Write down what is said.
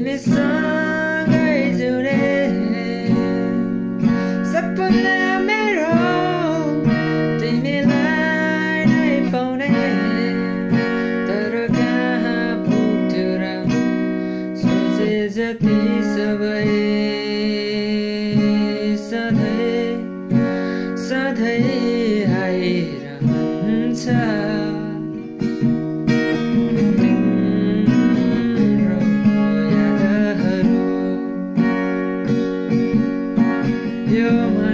तिमीसँगै जुडे सपना मेरो तिमीलाई नै पाउने तर कहाँ पुग्थ्यो र सोचे जति सबै सधै सधैँ आइरहन्छ you